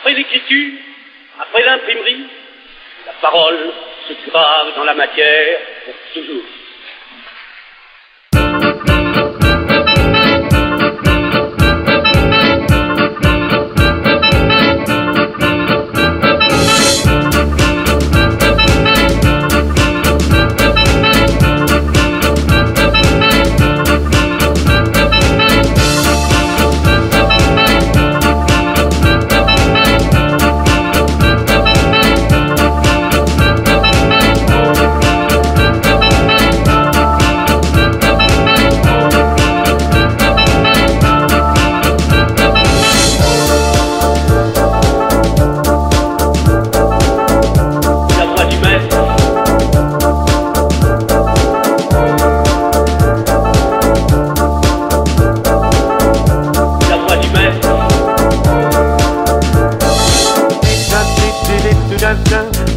Après l'écriture, après l'imprimerie, la parole se grave dans la matière pour toujours.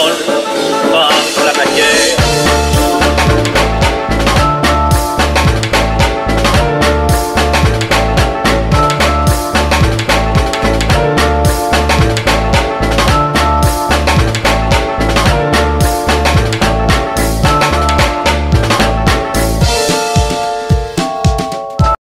Lord.